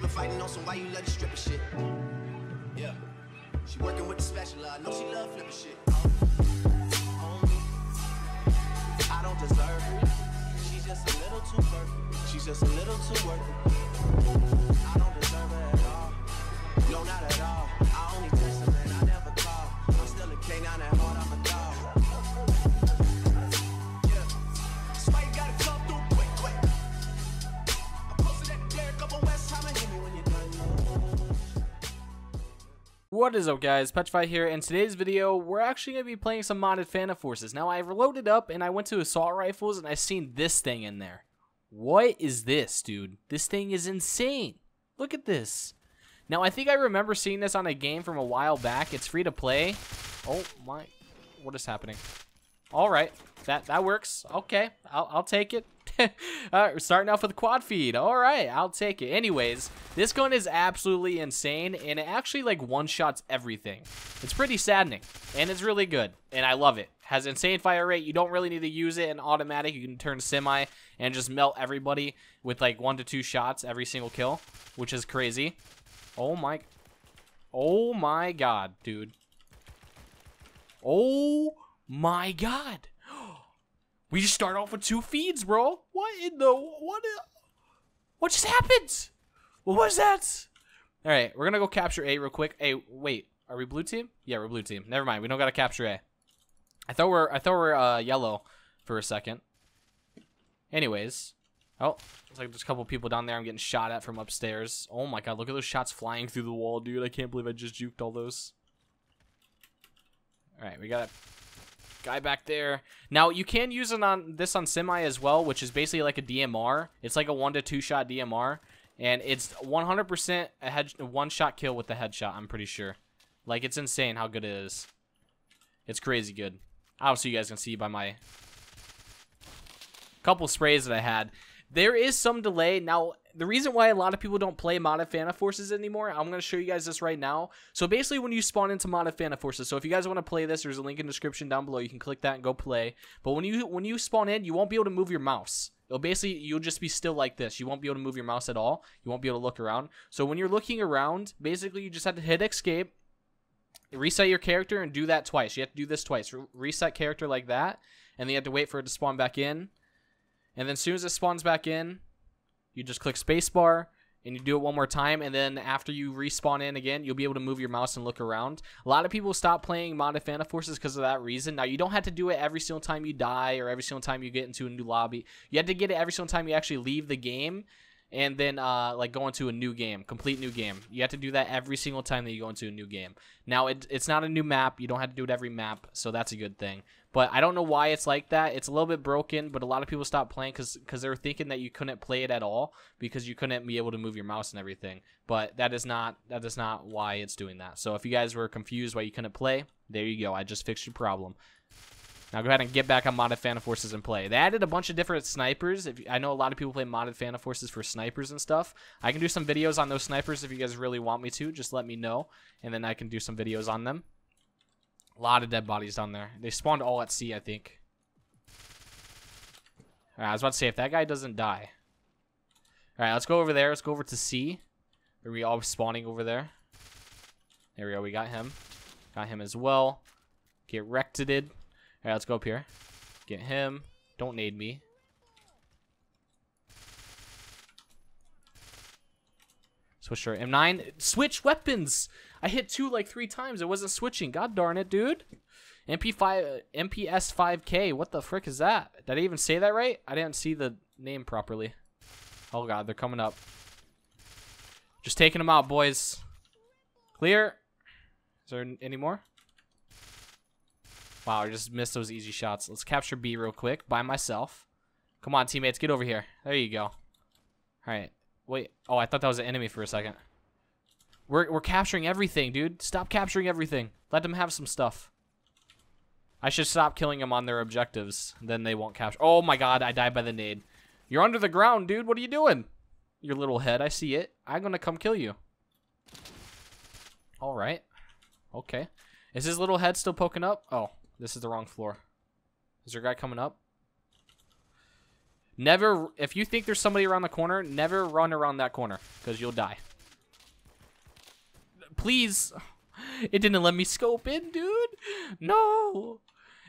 been fighting on some why you let the stripper shit. Yeah. She working with the special, I know she love flipping shit. I don't deserve her. She's just a little too perfect. She's just a little too worth it. I don't deserve her at all. No, not at all. I only text her and I never call. I'm still a king on that What is up guys, Petrify here. In today's video, we're actually going to be playing some modded Phantom Forces. Now, I loaded up and I went to Assault Rifles and I seen this thing in there. What is this, dude? This thing is insane. Look at this. Now, I think I remember seeing this on a game from a while back. It's free to play. Oh my, what is happening? All right, that that works. Okay, I'll, I'll take it. All right, we're starting off with quad feed. All right, I'll take it. Anyways, this gun is absolutely insane, and it actually like one shots everything. It's pretty saddening, and it's really good, and I love it. Has insane fire rate. You don't really need to use it in automatic. You can turn semi and just melt everybody with like one to two shots every single kill, which is crazy. Oh my, oh my god, dude. Oh my god. We just start off with two feeds, bro. What in the what? What just happened? What was that? All right, we're gonna go capture A real quick. Hey, wait, are we blue team? Yeah, we're blue team. Never mind, we don't gotta capture A. I thought we're I thought we're uh, yellow for a second. Anyways, oh, looks like there's a couple people down there. I'm getting shot at from upstairs. Oh my god, look at those shots flying through the wall, dude. I can't believe I just juked all those. All right, we got guy back there. Now you can use it on this on semi as well, which is basically like a DMR. It's like a one to two shot DMR, and it's 100% a head one shot kill with the headshot. I'm pretty sure. Like it's insane how good it is. It's crazy good. Obviously, you guys can see by my couple sprays that I had. There is some delay. Now, the reason why a lot of people don't play modded Phantom Forces anymore, I'm going to show you guys this right now. So basically, when you spawn into modded Phantom Forces, so if you guys want to play this, there's a link in the description down below. You can click that and go play. But when you when you spawn in, you won't be able to move your mouse. It'll basically, you'll just be still like this. You won't be able to move your mouse at all. You won't be able to look around. So when you're looking around, basically, you just have to hit escape, reset your character, and do that twice. You have to do this twice. Re- reset character like that, and then you have to wait for it to spawn back in. And then as soon as it spawns back in, you just click spacebar and you do it one more time. And then after you respawn in again, you'll be able to move your mouse and look around. A lot of people stop playing modded Forces because of that reason. Now, you don't have to do it every single time you die or every single time you get into a new lobby. You have to get it every single time you actually leave the game and then uh, like go into a new game, complete new game. You have to do that every single time that you go into a new game. Now it, it's not a new map. You don't have to do it every map, so that's a good thing. But I don't know why it's like that. It's a little bit broken, but a lot of people stopped playing because because they were thinking that you couldn't play it at all because you couldn't be able to move your mouse and everything. But that is not that is not why it's doing that. So if you guys were confused why you couldn't play, there you go. I just fixed your problem. Now go ahead and get back on modded Phantom Forces and play. They added a bunch of different snipers. If I know a lot of people play modded Phantom Forces for snipers and stuff. I can do some videos on those snipers if you guys really want me to. Just let me know, and then I can do some videos on them. A lot of dead bodies down there. They spawned all at sea, I think. All right, I was about to say if that guy doesn't die. All right, let's go over there. Let's go over to C. Are we all spawning over there? There we go. We got him. Got him as well. Get rected. Alright, let's go up here. Get him. Don't nade me. Switch to M9. Switch weapons! I hit two like three times. It wasn't switching. God darn it, dude. MP5, MPS 5K. What the frick is that? Did I even say that right? I didn't see the name properly. Oh god, they're coming up. Just taking them out, boys. Clear. Is there any more? Wow, I just missed those easy shots. Let's capture B real quick by myself. Come on, teammates, get over here. There you go. All right. Wait. Oh, I thought that was an enemy for a second. We're, we're capturing everything, dude. Stop capturing everything. Let them have some stuff. I should stop killing them on their objectives. Then they won't capture. Oh my god, I died by the nade. You're under the ground, dude. What are you doing? Your little head. I see it. I'm going to come kill you. All right. Okay. Is his little head still poking up? Oh, this is the wrong floor. Is a guy coming up? Never, if you think there's somebody around the corner, never run around that corner because you'll die. Please. It didn't let me scope in, dude. No.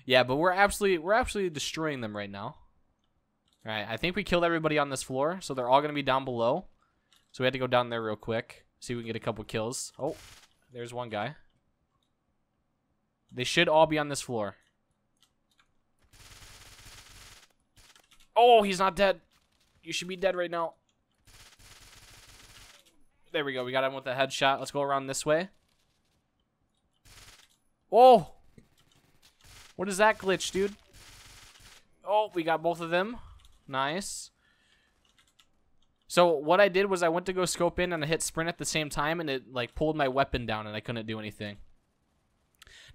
Yeah, but we're absolutely, we're absolutely destroying them right now. All right, I think we killed everybody on this floor, so they're all going to be down below. So we had to go down there real quick, see if we can get a couple kills. Oh, there's one guy. They should all be on this floor. Oh, he's not dead. You should be dead right now. There we go. We got him with a headshot. Let's go around this way. Oh! What is that glitch, dude? Oh, we got both of them. Nice. So what I did was I went to go scope in and I hit sprint at the same time and it like pulled my weapon down and I couldn't do anything.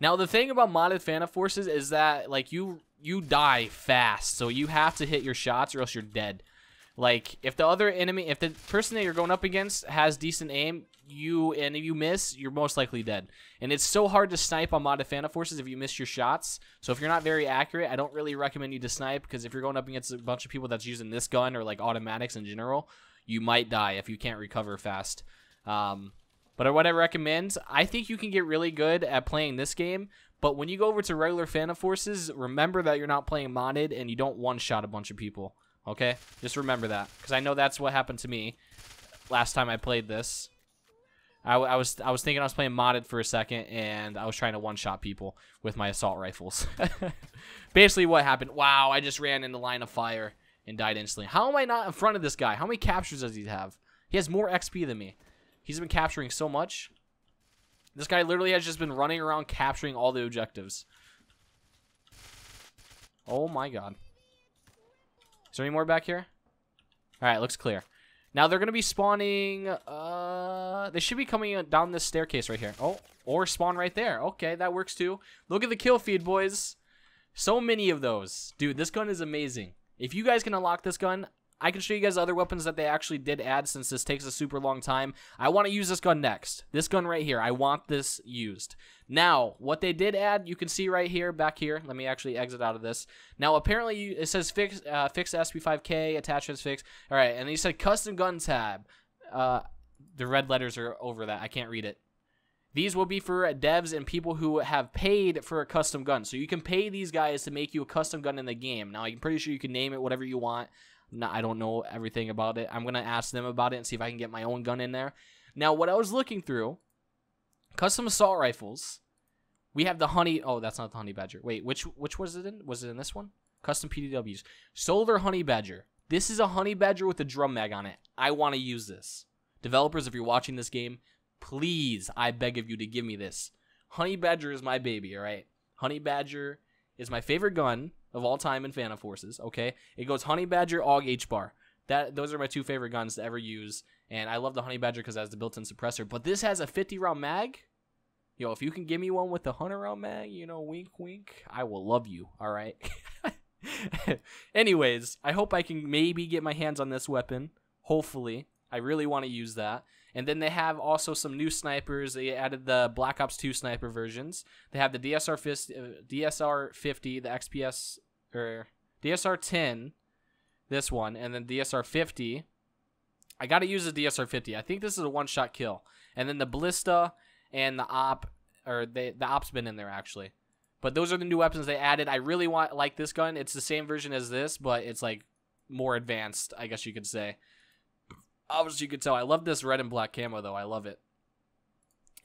Now the thing about modded Phantom Forces is that like you you die fast, so you have to hit your shots or else you're dead. Like if the other enemy, if the person that you're going up against has decent aim, you and if you miss, you're most likely dead. And it's so hard to snipe on modded Phantom Forces if you miss your shots. So if you're not very accurate, I don't really recommend you to snipe because if you're going up against a bunch of people that's using this gun or like automatics in general, you might die if you can't recover fast. Um, but what I recommend, I think you can get really good at playing this game. But when you go over to regular Phantom Forces, remember that you're not playing modded and you don't one-shot a bunch of people. Okay? Just remember that. Because I know that's what happened to me last time I played this. I, I, was I was thinking I was playing modded for a second, and I was trying to one-shot people with my assault rifles. Basically what happened. Wow, I just ran in the line of fire and died instantly. How am I not in front of this guy? How many captures does he have? He has more XP than me. He's been capturing so much. This guy literally has just been running around capturing all the objectives. Oh my god. Is there any more back here? Alright, looks clear. Now they're going to be spawning, uh, they should be coming down this staircase right here. Oh, or spawn right there. Okay, that works too. Look at the kill feed, boys. So many of those. Dude, this gun is amazing. If you guys can unlock this gun, I can show you guys other weapons that they actually did add since this takes a super long time. I want to use this gun next. This gun right here. I want this used. Now, what they did add, you can see right here, back here. Let me actually exit out of this. Now, apparently, you, it says fix, uh, fix SP5K, attachments fix. All right, and you said custom gun tab. Uh, the red letters are over that. I can't read it. These will be for devs and people who have paid for a custom gun. So you can pay these guys to make you a custom gun in the game. Now, I'm pretty sure you can name it whatever you want. Not, I don't know everything about it. I'm going to ask them about it and see if I can get my own gun in there. Now, what I was looking through, custom assault rifles. We have the honey. Oh, that's not the honey badger. Wait, which which was it in? Was it in this one? Custom PDWs. Solar honey badger. This is a honey badger with a drum mag on it. I want to use this. Developers, if you're watching this game, please, I beg of you to give me this. Honey badger is my baby. All right. Honey badger is my favorite gun of all time in Phantom Forces. Okay, it goes Honey Badger, AUG, H bar. That those are my two favorite guns to ever use, and I love the Honey Badger because it has the built-in suppressor. But this has a 50 round mag. Yo, if you can give me one with the 100 round mag, you know, wink, wink, I will love you. All right. Anyways, I hope I can maybe get my hands on this weapon. Hopefully, I really want to use that. And then they have also some new snipers. They added the Black Ops 2 sniper versions. They have the DSR 50, uh, DSR 50, the XPS or DSR 10, this one, and then DSR 50. I got to use the DSR 50. I think this is a one shot kill. And then the Ballista and the Op, or they, the Op's been in there actually. But those are the new weapons they added. I really want like this gun. It's the same version as this, but it's like more advanced, I guess you could say. Obviously, you could tell. I love this red and black camo, though. I love it.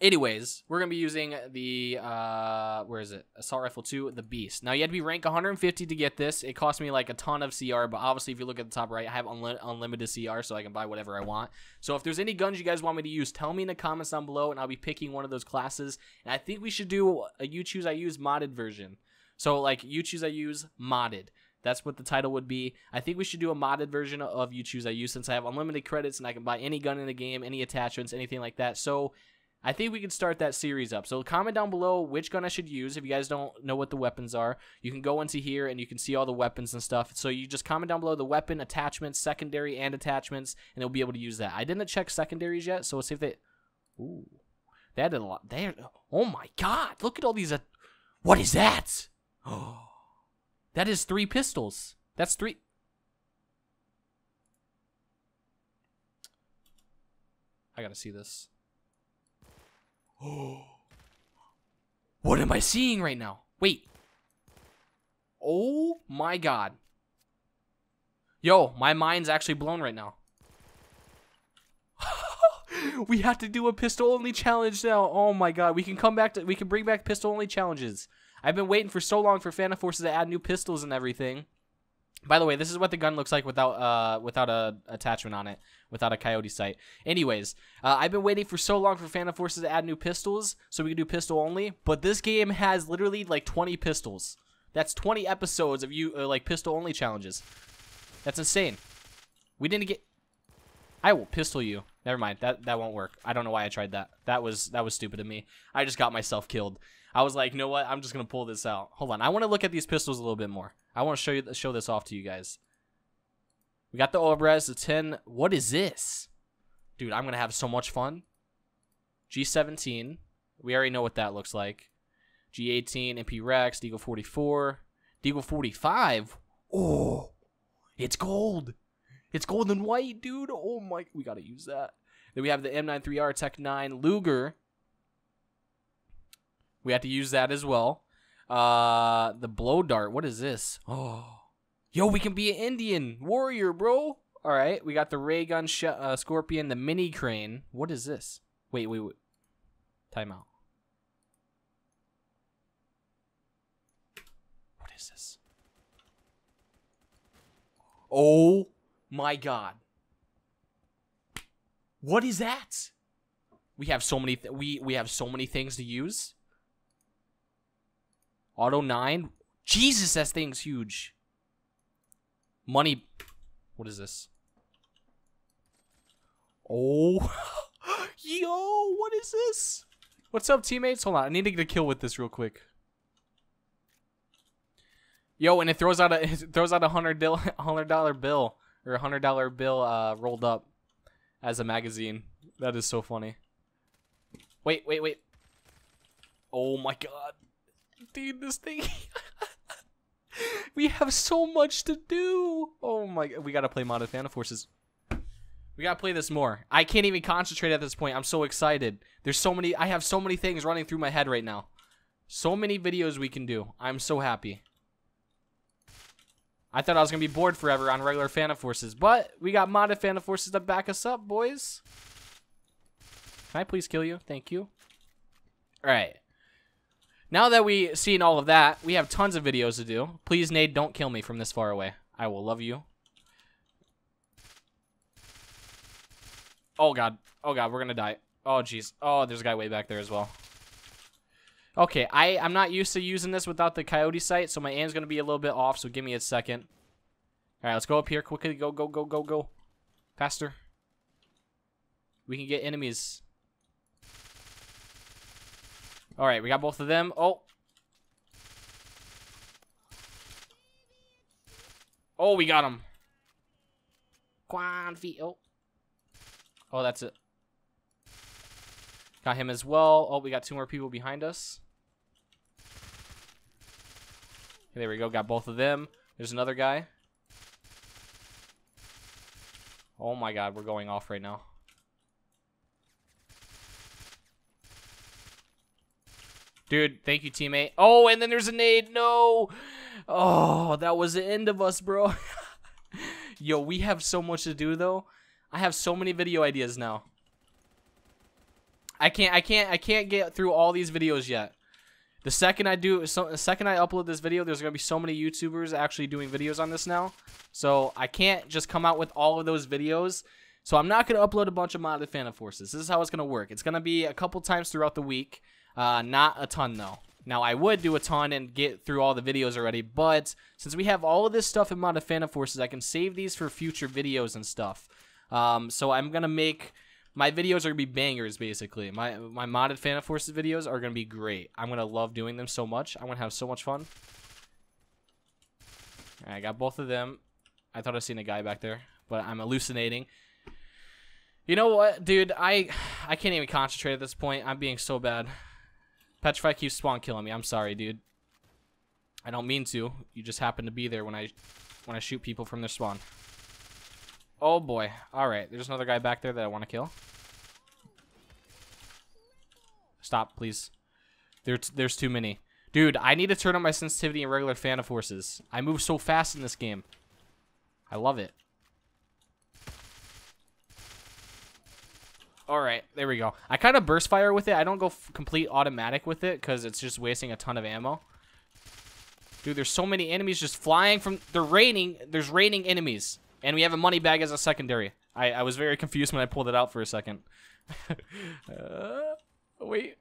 Anyways, we're gonna be using the uh, where is it? Assault Rifle 2, the Beast. Now you had to be rank 150 to get this. It cost me like a ton of CR, but obviously if you look at the top right, I have unli unlimited CR, so I can buy whatever I want. So if there's any guns you guys want me to use, tell me in the comments down below, and I'll be picking one of those classes. And I think we should do a You Choose I Use modded version. So like You Choose I Use modded. That's what the title would be. I think we should do a modded version of You Choose I Use since I have unlimited credits and I can buy any gun in the game, any attachments, anything like that. So I think we can start that series up. So comment down below which gun I should use. If you guys don't know what the weapons are, you can go into here and you can see all the weapons and stuff. So you just comment down below the weapon, attachments, secondary, and attachments, and they'll be able to use that. I didn't check secondaries yet, so let's see if they... Ooh. They added a lot. They're. Oh my god, look at all these... Uh, what is that? Oh, that is three pistols. That's three. I gotta see this. Oh. What am I seeing right now? Wait. Oh my god. Yo, my mind's actually blown right now. we have to do a pistol only challenge now. Oh my god, we can come back to we can bring back pistol only challenges. I've been waiting for so long for Phantom Forces to add new pistols and everything. By the way, this is what the gun looks like without uh without a attachment on it, without a coyote sight. Anyways, uh, I've been waiting for so long for Phantom Forces to add new pistols, so we can do pistol only. But this game has literally like 20 pistols. That's 20 episodes of you uh, like pistol only challenges. That's insane. We didn't get. I will pistol you. Never mind. That that won't work. I don't know why I tried that. That was that was stupid of me. I just got myself killed. I was like, you know what? I'm just gonna pull this out. Hold on. I want to look at these pistols a little bit more. I want to show you show this off to you guys. We got the Obrez, the 10. What is this? Dude, I'm gonna have so much fun. G17. We already know what that looks like. G18, MP Rex, Deagle 44, Deagle 45. Oh, it's gold. It's gold and white, dude. Oh my, we gotta use that. Then we have the M93R Tec 9 Luger. We have to use that as well. Uh, the blow dart. What is this? Oh, yo, we can be an Indian warrior, bro. All right, we got the ray gun uh, scorpion, the mini crane. What is this? Wait, wait, wait. Time out. What is this? Oh my god. What is that? We have so many we we have so many things to use. Auto 9. Jesus, that thing's huge. Money. What is this? Oh. Yo, what is this? What's up, teammates? Hold on. I need to get a kill with this real quick. Yo, and it throws out a it throws out a hundred dollar bill or a hundred dollar bill uh, rolled up as a magazine. That is so funny. Wait, wait, wait. Oh my god. Dude, this thing. we have so much to do. Oh my god. We gotta play Modern Phantom Forces. We gotta play this more. I can't even concentrate at this point. I'm so excited. There's so many. I have so many things running through my head right now. So many videos we can do. I'm so happy. I thought I was gonna be bored forever on regular Phantom Forces, but we got modded Phantom Forces to back us up, boys. Can I please kill you? Thank you. All right. Now that we've seen all of that, we have tons of videos to do. Please, Nade, don't kill me from this far away. I will love you. Oh god. Oh god, we're gonna die. Oh jeez. Oh, there's a guy way back there as well. Okay, I, I'm not used to using this without the coyote sight, so my aim's going to be a little bit off, so give me a second. Alright, let's go up here quickly. Go, go, go, go, go. Faster. We can get enemies. Alright, we got both of them. Oh. Oh, we got him. Quan Oh. Oh, that's it. Got him as well. Oh, we got two more people behind us. There we go. Got both of them. There's another guy. Oh my god, we're going off right now. Dude, thank you, teammate. Oh, and then there's a nade. No. Oh, that was the end of us, bro. Yo, we have so much to do, though. I have so many video ideas now. I can't, I can't, I can't get through all these videos yet. The second I do, so the second I upload this video, there's gonna be so many YouTubers actually doing videos on this now. So I can't just come out with all of those videos. So I'm not gonna upload a bunch of modded Phantom Forces. This is how it's gonna work. It's gonna be a couple times throughout the week, uh, not a ton though. Now I would do a ton and get through all the videos already, but since we have all of this stuff in modded Phantom Forces, I can save these for future videos and stuff. Um, so I'm gonna make my videos are gonna be bangers basically. My my modded Phantom Forces videos are gonna be great. I'm gonna love doing them so much. I'm gonna have so much fun. Right, I got both of them. I thought I seen a guy back there, but I'm hallucinating. You know what, dude? I I can't even concentrate at this point. I'm being so bad. Petrify keeps spawn killing me. I'm sorry, dude. I don't mean to. You just happen to be there when I when I shoot people from their spawn. Oh boy. Alright, there's another guy back there that I want to kill. Stop, please. There's there's too many. Dude, I need to turn on my sensitivity and regular Phantom Forces. I move so fast in this game. I love it. Alright, there we go. I kind of burst fire with it. I don't go complete automatic with it because it's just wasting a ton of ammo. Dude, there's so many enemies just flying from... They're raining. There's raining enemies. And we have a money bag as a secondary. I, I was very confused when I pulled it out for a second. uh, wait.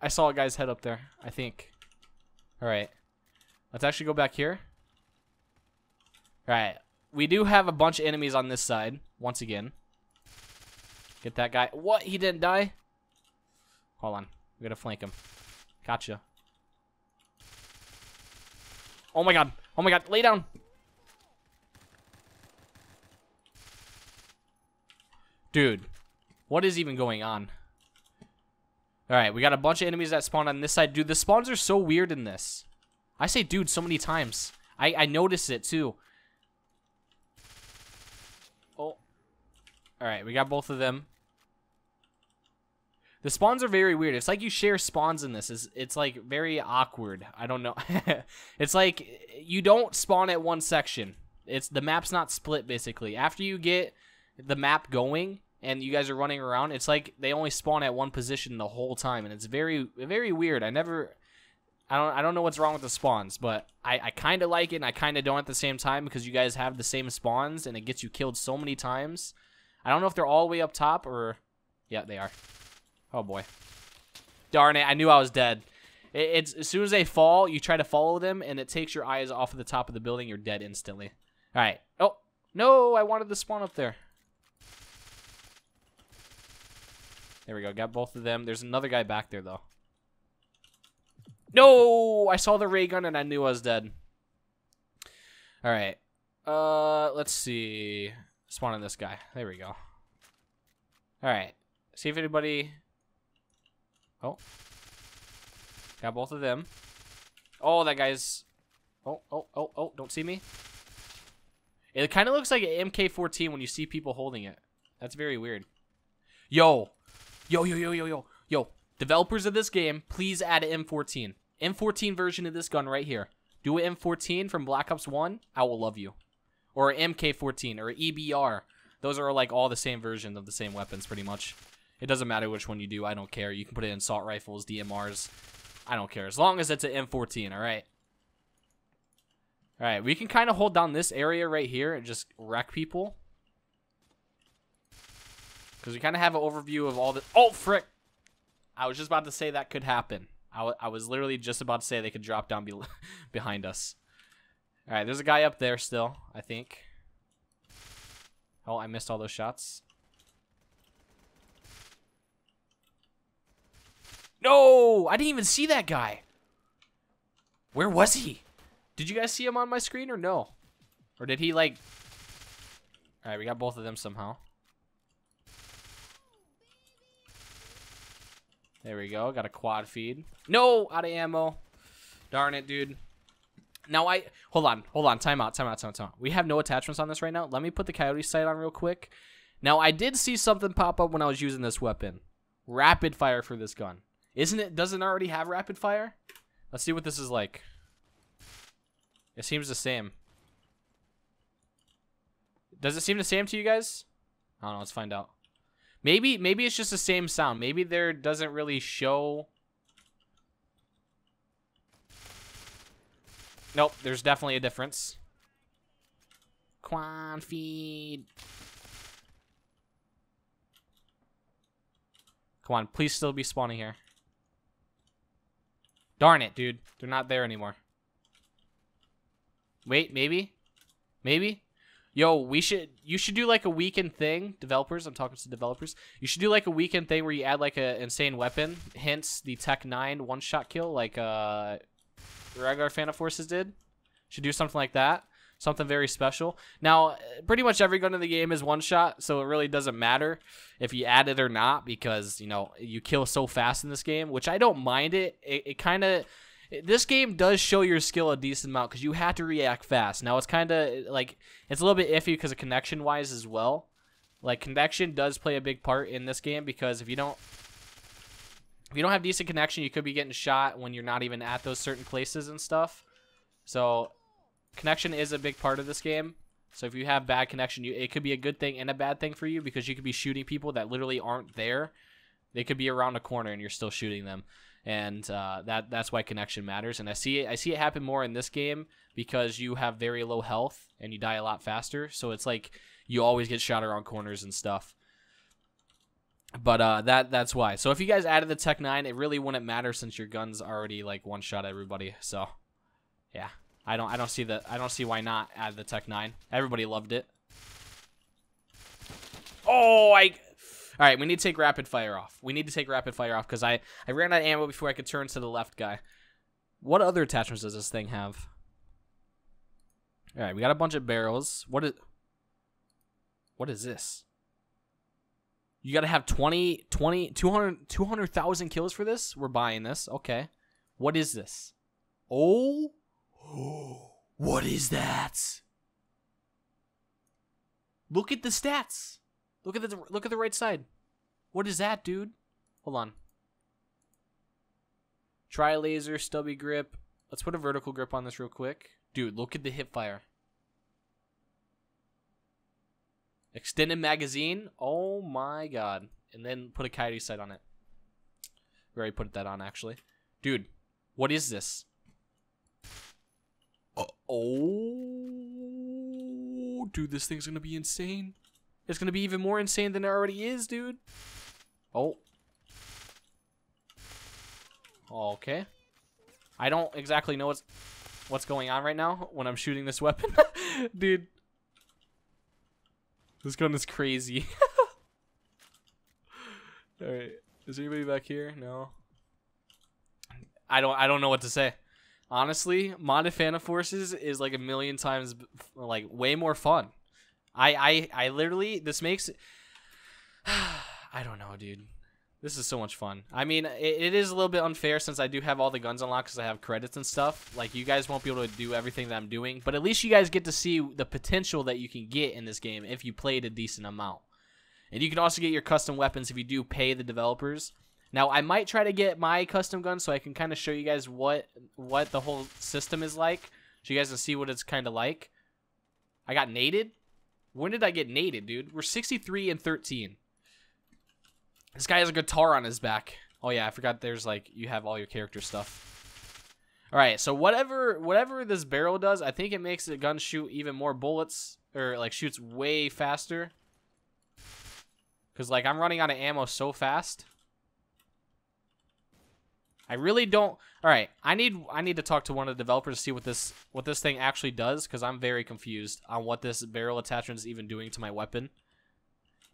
I saw a guy's head up there, I think. Alright. Let's actually go back here. Alright. We do have a bunch of enemies on this side, once again. Get that guy. What? He didn't die? Hold on. We gotta flank him. Gotcha. Oh my god. Oh my god. Lay down. Dude. What is even going on? Alright, we got a bunch of enemies that spawn on this side. Dude, the spawns are so weird in this. I say dude so many times. I, I notice it too. Alright, we got both of them. The spawns are very weird. It's like you share spawns in this. It's, it's like very awkward. I don't know. it's like you don't spawn at one section. It's the map's not split basically. After you get the map going, and you guys are running around, it's like they only spawn at one position the whole time, and it's very very weird. I never, I don't I don't know what's wrong with the spawns, but I I kind of like it and I kind of don't at the same time because you guys have the same spawns and it gets you killed so many times. I don't know if they're all the way up top or, yeah they are. Oh boy, darn it! I knew I was dead. it's as soon as they fall, you try to follow them, and it takes your eyes off of the top of the building. You're dead instantly. All right. Oh no! I wanted to spawn up there. There we go. Got both of them. There's another guy back there, though. No! I saw the ray gun and I knew I was dead. All right. Uh, let's see. Spawn on this guy. There we go. All right. See if anybody... Oh. Got both of them. Oh, that guy's... Oh, oh, oh, oh, don't see me. It kind of looks like an MK14 when you see people holding it. That's very weird. Yo, Yo, yo, yo, yo, yo, yo. Developers of this game, please add an M14. M14 version of this gun right here. Do an M14 from Black Ops 1. I will love you. Or MK14 or EBR. Those are like all the same version of the same weapons pretty much. It doesn't matter which one you do. I don't care. You can put it in assault rifles, DMRs. I don't care. As long as it's an M14, all right? All right, we can kind of hold down this area right here and just wreck people. Because we kind of have an overview of all the... Oh, frick! I was just about to say that could happen. I, I was literally just about to say they could drop down be behind us. Alright, there's a guy up there still, I think. Oh, I missed all those shots. No! I didn't even see that guy. Where was he? Did you guys see him on my screen or no? Or did he like... Alright, we got both of them somehow. There we go. Got a quad feed. No, out of ammo. Darn it, dude. Now I hold on, hold on. Time out, time out, time out, time out. We have no attachments on this right now. Let me put the coyote sight on real quick. Now I did see something pop up when I was using this weapon. Rapid fire for this gun. Isn't it? Doesn't it already have rapid fire? Let's see what this is like. It seems the same. Does it seem the same to you guys? I don't know. Let's find out. Maybe maybe it's just the same sound. Maybe there doesn't really show. Nope, there's definitely a difference. Quan feed. Come on, please still be spawning here. Darn it, dude. They're not there anymore. Wait, maybe? Maybe? yo, we should you should do like a weekend thing, developers. I'm talking to developers. You should do like a weekend thing where you add like an insane weapon, hence the Tec Nine one shot kill, like uh, regular Phantom Forces did. Should do something like that. Something very special. Now, pretty much every gun in the game is one shot, so it really doesn't matter if you add it or not because you know you kill so fast in this game, which I don't mind it. It, it kind of this game does show your skill a decent amount because you have to react fast. Now it's kind of like it's a little bit iffy because of connection wise as well. Like connection does play a big part in this game because if you don't if you don't have decent connection, you could be getting shot when you're not even at those certain places and stuff. So connection is a big part of this game. So if you have bad connection, you, it could be a good thing and a bad thing for you because you could be shooting people that literally aren't there. They could be around a corner and you're still shooting them, and uh, that that's why connection matters. And I see it, I see it happen more in this game because you have very low health and you die a lot faster. So it's like you always get shot around corners and stuff. But uh, that that's why. So if you guys added the Tec Nine, it really wouldn't matter since your guns already like one shot everybody. So yeah, I don't I don't see the I don't see why not add the Tec Nine. Everybody loved it. Oh, I. All right, we need to take rapid fire off. We need to take rapid fire off because I I ran out of ammo before I could turn to the left guy. What other attachments does this thing have? All right, we got a bunch of barrels. What is What is this? You got to have 20 20 200 200,000 kills for this? We're buying this. Okay. What is this? Oh. What is that? Look at the stats. Look at the look at the right side. What is that, dude? Hold on. Tri laser, stubby grip. Let's put a vertical grip on this real quick. Dude, look at the hip fire. Extended magazine. Oh my god. And then put a coyote sight on it. We already put that on actually. Dude, what is this? Uh, oh, dude, this thing's gonna be insane. It's gonna be even more insane than it already is, dude. Oh. Okay. I don't exactly know what's what's going on right now when I'm shooting this weapon. dude. This gun is crazy. Alright. Is anybody back here? No. I don't I don't know what to say. Honestly, modded Phantom Forces is like a million times like way more fun. I I I literally this makes I don't know, dude. This is so much fun. I mean, it, it is a little bit unfair since I do have all the guns unlocked because I have credits and stuff. Like, you guys won't be able to do everything that I'm doing, but at least you guys get to see the potential that you can get in this game if you played a decent amount. And you can also get your custom weapons if you do pay the developers. Now, I might try to get my custom gun so I can kind of show you guys what what the whole system is like, so you guys can see what it's kind of like. I got nated. When did I get nated, dude? We're 63 and 13. This guy has a guitar on his back. Oh yeah, I forgot there's like you have all your character stuff. All right, so whatever whatever this barrel does, I think it makes the gun shoot even more bullets or like shoots way faster. Cuz like I'm running out of ammo so fast. I really don't. All right, I need I need to talk to one of the developers to see what this what this thing actually does cuz I'm very confused on what this barrel attachment is even doing to my weapon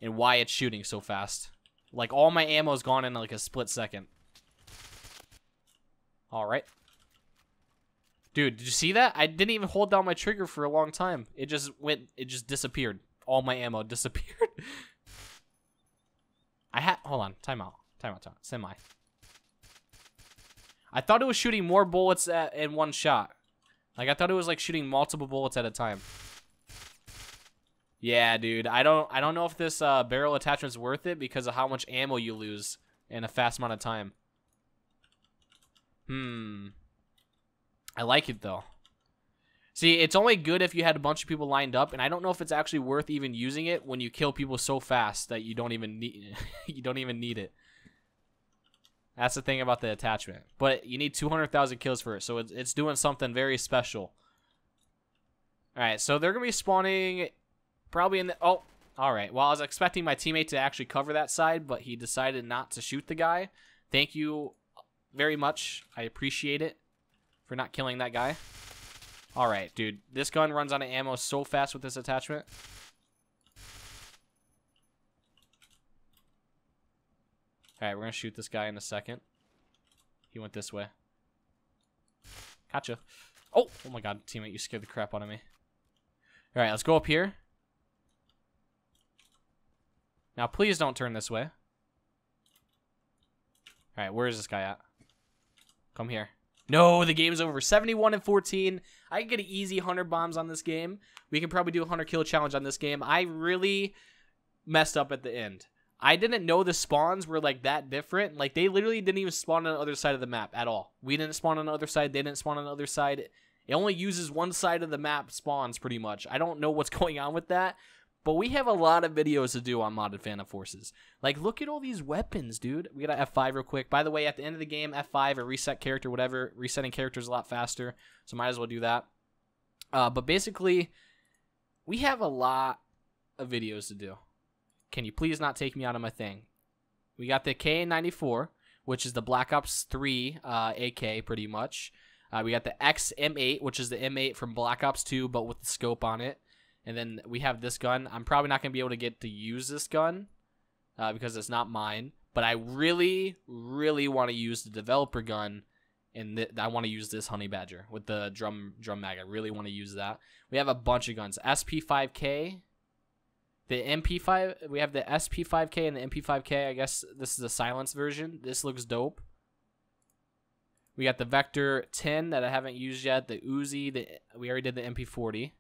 and why it's shooting so fast. Like, all my ammo is gone in like a split second. Alright. Dude, did you see that? I didn't even hold down my trigger for a long time. It just went, it just disappeared. All my ammo disappeared. I had, hold on, Time out. timeout. Timeout, timeout. Semi. I thought it was shooting more bullets at, in one shot. Like, I thought it was like shooting multiple bullets at a time. Yeah, dude. I don't I don't know if this uh, barrel attachment's worth it because of how much ammo you lose in a fast amount of time. Hmm. I like it though. See, it's only good if you had a bunch of people lined up, and I don't know if it's actually worth even using it when you kill people so fast that you don't even need you don't even need it. That's the thing about the attachment. But you need 200,000 kills for it, so it's, it's doing something very special. Alright, so they're going to be spawning Probably in the... Oh, all right. Well, I was expecting my teammate to actually cover that side, but he decided not to shoot the guy. Thank you very much. I appreciate it for not killing that guy. All right, dude. This gun runs out of ammo so fast with this attachment. All right, we're going to shoot this guy in a second. He went this way. Gotcha. Oh, oh my god, teammate, you scared the crap out of me. All right, let's go up here. Now, please don't turn this way. All right, where is this guy at? Come here. No, the game's over. 71 and 14. I can get an easy 100 bombs on this game. We can probably do a 100 kill challenge on this game. I really messed up at the end. I didn't know the spawns were like that different. Like they literally didn't even spawn on the other side of the map at all. We didn't spawn on the other side. They didn't spawn on the other side. It only uses one side of the map spawns pretty much. I don't know what's going on with that, but we have a lot of videos to do on modded Phantom Forces. Like, look at all these weapons, dude. We got to F5 real quick. By the way, at the end of the game, F5 or reset character, whatever. Resetting characters a lot faster, so might as well do that. Uh, but basically, we have a lot of videos to do. Can you please not take me out of my thing? We got the K94, which is the Black Ops 3 uh, AK, pretty much. Uh, we got the XM8, which is the M8 from Black Ops 2, but with the scope on it. And then we have this gun. I'm probably not going to be able to get to use this gun uh, because it's not mine. But I really, really want to use the developer gun. And I want to use this Honey Badger with the drum drum mag. I really want to use that. We have a bunch of guns. SP5K, the MP5. We have the SP5K and the MP5K. I guess this is a silence version. This looks dope. We got the Vector 10 that I haven't used yet. The Uzi. The we already did the MP40.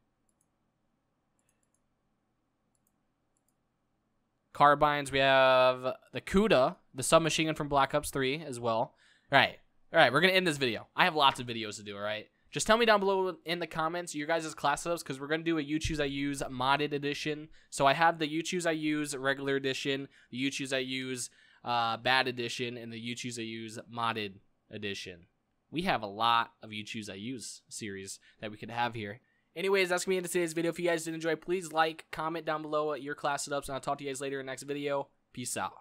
Carbines. We have the Kuda, the submachine gun from Black Ops 3 as well. All right. All right, we're going to end this video. I have lots of videos to do, all right? Just tell me down below in the comments your guys' class setups because we're going to do a You Choose I Use modded edition. So I have the You Choose I Use regular edition, the You Choose I Use uh, bad edition, and the You Choose I Use modded edition. We have a lot of You Choose I Use series that we could have here. Anyways, that's going to be it today's video. If you guys did enjoy, please like, comment down below your class setups, and I'll talk to you guys later in the next video. Peace out.